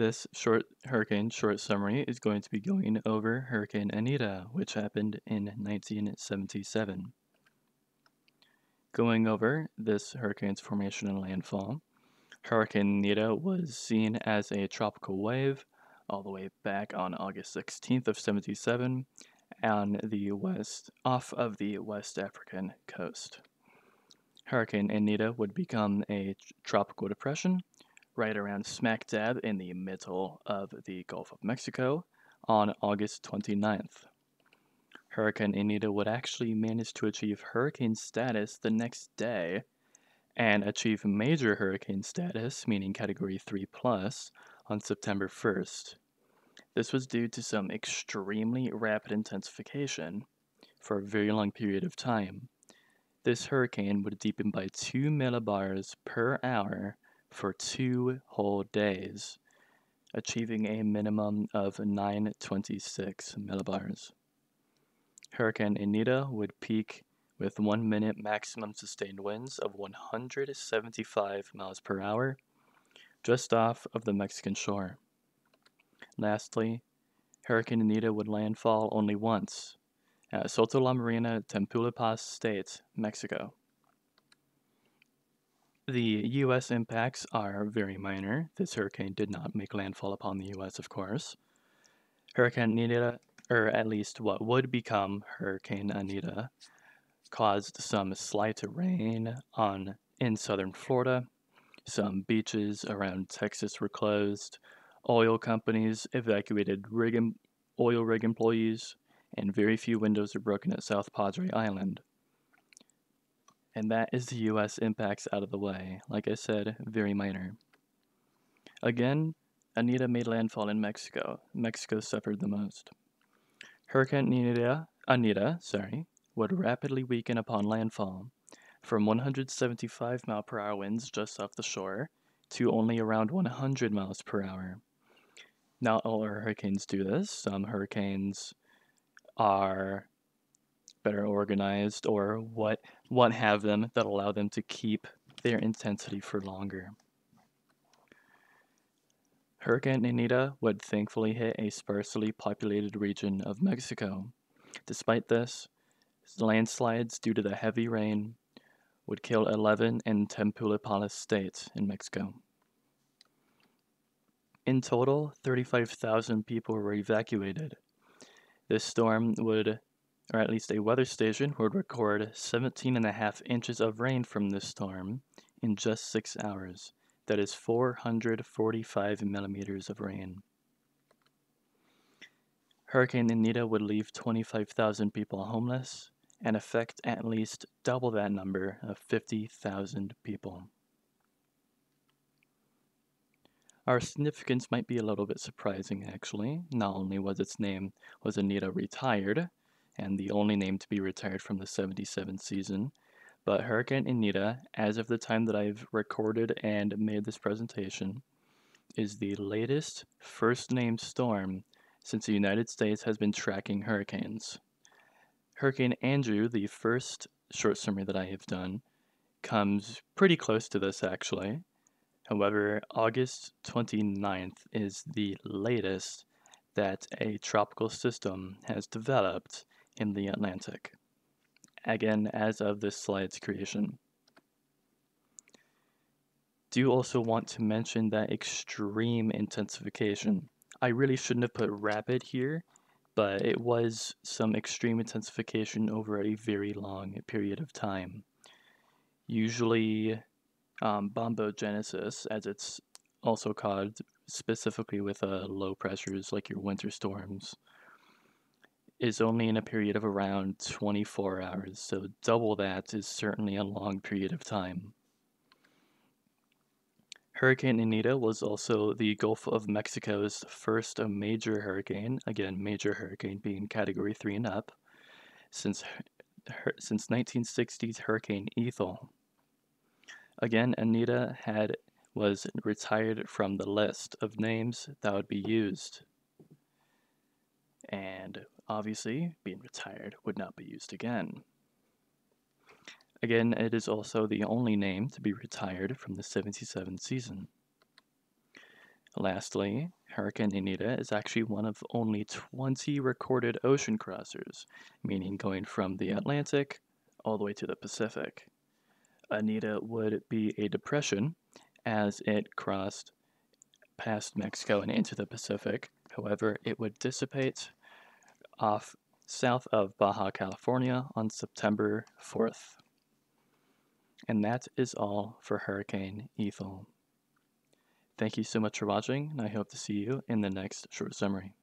This short hurricane short summary is going to be going over Hurricane Anita, which happened in 1977. Going over this hurricane's formation and landfall, Hurricane Anita was seen as a tropical wave all the way back on August 16th of 77 on the west off of the West African coast. Hurricane Anita would become a tropical depression right around smack dab in the middle of the Gulf of Mexico on August 29th. Hurricane Anita would actually manage to achieve hurricane status the next day and achieve major hurricane status, meaning category 3 plus, on September 1st. This was due to some extremely rapid intensification for a very long period of time. This hurricane would deepen by 2 millibars per hour for two whole days, achieving a minimum of 926 millibars. Hurricane Anita would peak with one minute maximum sustained winds of 175 miles per hour just off of the Mexican shore. Lastly, Hurricane Anita would landfall only once at Soto La Marina, Tamaulipas State, Mexico. The U.S. impacts are very minor. This hurricane did not make landfall upon the U.S., of course. Hurricane Anita, or at least what would become Hurricane Anita, caused some slight rain on in southern Florida. Some beaches around Texas were closed. Oil companies evacuated rig oil rig employees, and very few windows were broken at South Padre Island. And that is the US impacts out of the way. Like I said, very minor. Again, Anita made landfall in Mexico. Mexico suffered the most. Hurricane Anita, Anita, sorry, would rapidly weaken upon landfall from 175 mile per hour winds just off the shore to only around 100 miles per hour. Not all hurricanes do this. Some hurricanes are better organized or what what have them that allow them to keep their intensity for longer. Hurricane Anita would thankfully hit a sparsely populated region of Mexico. Despite this, landslides due to the heavy rain would kill 11 in Tamaulipas state in Mexico. In total, 35,000 people were evacuated. This storm would or at least a weather station, would record 17 and a half inches of rain from this storm in just six hours. That is 445 millimeters of rain. Hurricane Anita would leave 25,000 people homeless and affect at least double that number of 50,000 people. Our significance might be a little bit surprising actually. Not only was its name was Anita retired, and the only name to be retired from the 77 season. But Hurricane Anita, as of the time that I've recorded and made this presentation, is the latest first named storm since the United States has been tracking hurricanes. Hurricane Andrew, the first short summary that I have done, comes pretty close to this actually. However, August 29th is the latest that a tropical system has developed in the Atlantic. Again, as of this slide's creation. Do also want to mention that extreme intensification. I really shouldn't have put rapid here, but it was some extreme intensification over a very long period of time. Usually, um, bombogenesis, as it's also called, specifically with uh, low pressures like your winter storms, is only in a period of around 24 hours, so double that is certainly a long period of time. Hurricane Anita was also the Gulf of Mexico's first major hurricane, again, major hurricane being category 3 and up, since, since 1960's Hurricane Ethel. Again, Anita had was retired from the list of names that would be used. And Obviously, being retired would not be used again. Again, it is also the only name to be retired from the 77 season. Lastly, Hurricane Anita is actually one of only 20 recorded ocean crossers, meaning going from the Atlantic all the way to the Pacific. Anita would be a depression as it crossed past Mexico and into the Pacific. However, it would dissipate off south of Baja California on September 4th. And that is all for Hurricane Ethel. Thank you so much for watching, and I hope to see you in the next short summary.